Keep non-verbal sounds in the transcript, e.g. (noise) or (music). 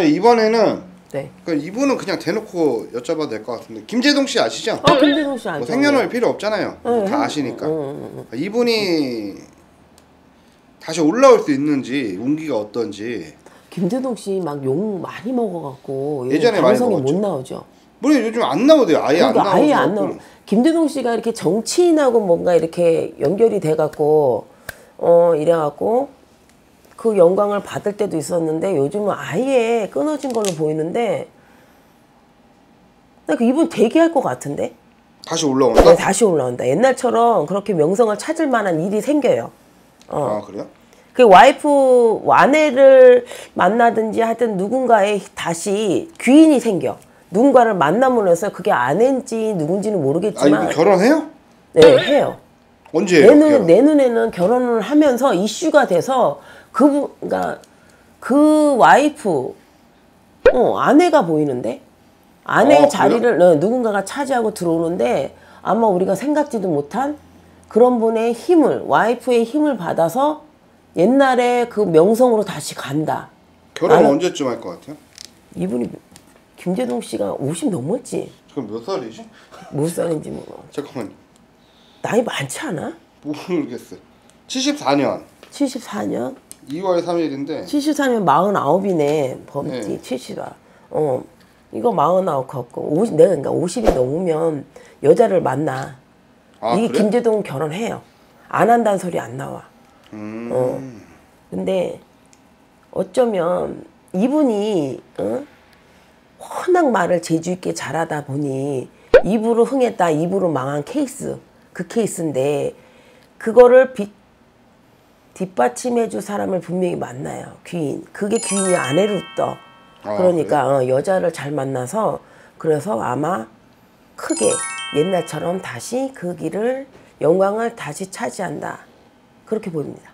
이번에는 네. 그러니까 이분은 그냥 대놓고 여쭤봐도 될 것 같은데 김재동 씨 아시죠? 아 김재동 씨 알죠? 뭐 생년월 필요 없잖아요. 네, 다 한- 아시니까. 응. 이분이 다시 올라올 수 있는지 운기가 어떤지. 김재동 씨 막 욕 많이 먹어갖고 예전에 방송에. 못 나오죠. 뭐 요즘 안 나오대요. 아예 그러니까 안. 아예 안 나오. 김재동 씨가 이렇게 정치인하고 뭔가 이렇게 연결이 돼갖고 어 이래갖고 그 영광을 받을 때도 있었는데 요즘은 아예 끊어진 걸로 보이는데 나그 이분 대기할 것 같은데 다시 올라온다. 네, 다시 올라온다. 옛날처럼 그렇게 명성을 찾을 만한 일이 생겨요. 아 그래요? 그 와이프 아내를 만나든지 하여튼 누군가의 다시 귀인이 생겨. 누군가를 만남으로 해서 그게 아내인지 누군지는 아 모르겠지만 이거 결혼해요? 네, 해요. 언제 해요? 내, 눈, 결혼? 내 눈에는 결혼을 하면서 이슈가 돼서 그, 그러니까 그 와이프, 어, 아내가 보이는데? 아내의 어, 자리를 네, 누군가가 차지하고 들어오는데 아마 우리가 생각지도 못한 그런 분의 힘을, 와이프의 힘을 받아서 옛날에 그 명성으로 다시 간다. 결혼 나는- 언제쯤 할 것 같아요? 이분이 김재동 씨가 50 넘었지. 지금 몇 살이지? 몇 살인지 뭐. (laughs) 잠깐만 나이 많지 않아? 모르겠어요. 74년 74년? 2월 3일인데 74면 49이네 범띠 네. 70아 어 이거 49 갖고 50 내가 그러니까 50이 넘으면 여자를 만나 아 이게 그래? 김재동 결혼해요 안 한다는 소리 안 나와 음. 어. 근데 어쩌면 이분이 어? 워낙 말을 재주 있게 잘하다 보니 입으로 흥했다 입으로 망한 케이스 그 케이스인데 그거를 빗 뒷받침해줄 사람을 분명히 만나요. 귀인. 그게 귀인이 아내로 떠. 아, 그러니까 어, 여자를 잘 만나서 그래서 아마 크게 옛날처럼 다시 그 길을 영광을 다시 차지한다. 그렇게 보입니다.